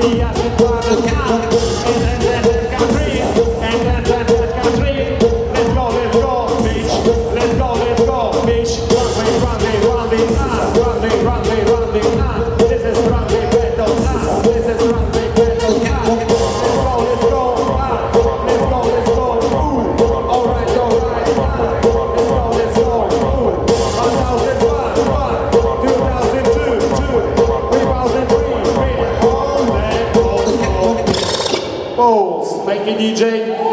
Be as it was. Bowles. Thank you, DJ.